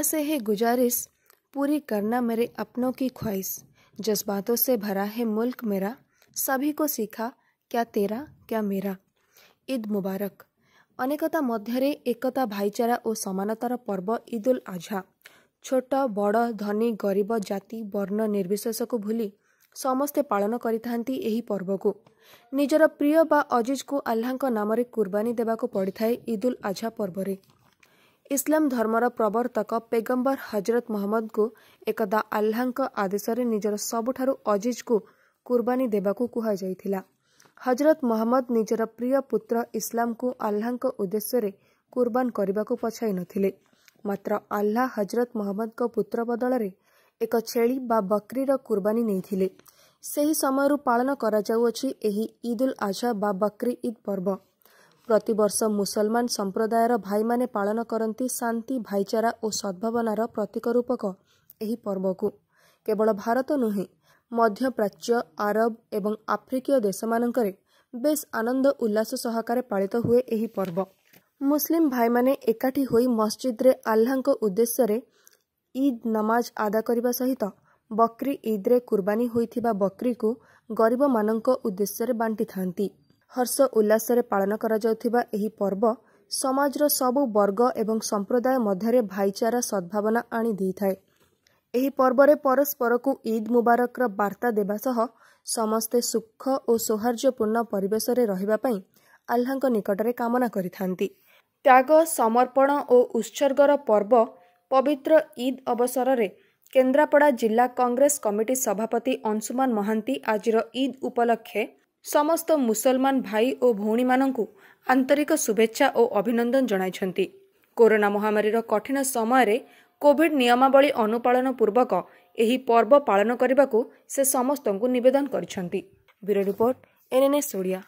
यहाँ से है गुजारिश पूरी करना मेरे अपनों की ख्वाहिश जज्बातों से भरा है मुल्क मेरा सभी को ଶିଖା क्या तेरा क्या मेरा ଇଦ୍ ମୁବାରକ ଅନେକତା ମଧ୍ୟରେ ଏକତା ଭାଇଚାରା ଓ ସମାନତାର ପର୍ବ ଇଦୁଲ ଆଝା ଛୋଟ ବଡ଼ ଧନୀ ଗରିବ ଜାତି ବର୍ଣ୍ଣ ନିର୍ବିଶେଷକୁ ଭୁଲି ସମସ୍ତେ ପାଳନ କରିଥାନ୍ତି ଏହି ପର୍ବକୁ ନିଜର ପ୍ରିୟ ବା ଅଜିଜକୁ ଆହ୍ଲାଙ୍କ ନାମରେ କୁର୍ବାନୀ ଦେବାକୁ ପଡ଼ିଥାଏ ଇଦୁଲ ଆଝା ପର୍ବରେ ଇସଲାମ ଧର୍ମର ପ୍ରବର୍ତ୍ତକ ପେଗମ୍ବର ହଜରତ ମହମ୍ମଦଙ୍କୁ ଏକଦା ଆହ୍ଲାଙ୍କ ଆଦେଶରେ ନିଜର ସବୁଠାରୁ ଅଜିଜକୁ କୁର୍ବାନୀ ଦେବାକୁ କୁହାଯାଇଥିଲା। ହଜରତ ମହମ୍ମଦ ନିଜର ପ୍ରିୟ ପୁତ୍ର ଇସଲାମକୁ ଆହ୍ଲାଙ୍କ ଉଦ୍ଦେଶ୍ୟରେ କୁର୍ବାନ କରିବାକୁ ପଛାଇ ନଥିଲେ। ମାତ୍ର ଆହ୍ଲା ହଜରତ ମହମ୍ମଦଙ୍କ ପୁତ୍ର ବଦଳରେ ଏକ ଛେଳି ବା ବକ୍ରିର କୁର୍ବାନୀ ନେଇଥିଲେ। ସେହି ସମୟରୁ ପାଳନ କରାଯାଉଅଛି ଏହି ଇଦୁଲ ଆଝା ବା ବକ୍ରି ଇଦ୍ ପର୍ବ। ପ୍ରତିବର୍ଷ ମୁସଲମାନ ସମ୍ପ୍ରଦାୟର ଭାଇମାନେ ପାଳନ କରନ୍ତି ଶାନ୍ତି ଭାଇଚାରା ଓ ସଦ୍ଭାବନାର ପ୍ରତୀକ ରୂପକ ଏହି ପର୍ବକୁ। କେବଳ ଭାରତ ନୁହେଁ ମଧ୍ୟପ୍ରାଚ୍ୟ ଆରବ ଏବଂ ଆଫ୍ରିକୀୟ ଦେଶମାନଙ୍କରେ ବେଶ୍ ଆନନ୍ଦ ଉଲ୍ଲାସ ସହକାରେ ପାଳିତ ହୁଏ ଏହି ପର୍ବ। ମୁସଲିମ ଭାଇମାନେ ଏକାଠି ହୋଇ ମସଜିଦରେ ଆହ୍ଲାଙ୍କ ଉଦ୍ଦେଶ୍ୟରେ ଇଦ୍ ନମାଜ ଆଦା କରିବା ସହିତ ବକ୍ରି ଇଦ୍ରେ କୁର୍ବାନୀ ହୋଇଥିବା ବକ୍ରିକୁ ଗରିବମାନଙ୍କ ଉଦ୍ଦେଶ୍ୟରେ ବାଣ୍ଟିଥାନ୍ତି। ହର୍ଷ ଉଲ୍ଲାସରେ ପାଳନ କରାଯାଉଥିବା ଏହି ପର୍ବ ସମାଜର ସବୁ ବର୍ଗ ଏବଂ ସମ୍ପ୍ରଦାୟ ମଧ୍ୟରେ ଭାଇଚାରା ସଦ୍ଭାବନା ଆଣି ଦେଇଥାଏ। ଏହି ପର୍ବରେ ପରସ୍ପରକୁ ଇଦ୍ ମୁବାରକର ବାର୍ତ୍ତା ଦେବା ସହ ସମସ୍ତେ ସୁଖ ଓ ସୌହାର୍ଦ୍ଦ୍ୟପୂର୍ଣ୍ଣ ପରିବେଶରେ ରହିବା ପାଇଁ ଆହ୍ଲାଙ୍କ ନିକଟରେ କାମନା କରିଥାନ୍ତି। ତ୍ୟାଗ ସମର୍ପଣ ଓ ଉତ୍ସର୍ଗର ପର୍ବ ପବିତ୍ର ଇଦ୍ ଅବସରରେ କେନ୍ଦ୍ରାପଡ଼ା ଜିଲ୍ଲା କଂଗ୍ରେସ କମିଟି ସଭାପତି ଅଂଶୁମାନ ମହାନ୍ତି ଆଜିର ଇଦ୍ ଉପଲକ୍ଷେ ସମସ୍ତ ମୁସଲମାନ ଭାଇ ଓ ଭଉଣୀମାନଙ୍କୁ ଆନ୍ତରିକ ଶୁଭେଚ୍ଛା ଓ ଅଭିନନ୍ଦନ ଜଣାଇଛନ୍ତି। କୋରୋନା ମହାମାରୀର କଠିନ ସମୟରେ କୋଭିଡ୍ ନିୟମାବଳୀ ଅନୁପାଳନ ପୂର୍ବକ ଏହି ପର୍ବ ପାଳନ କରିବାକୁ ସେ ସମସ୍ତଙ୍କୁ ନିବେଦନ କରିଛନ୍ତି। Bureau report NNS Odia.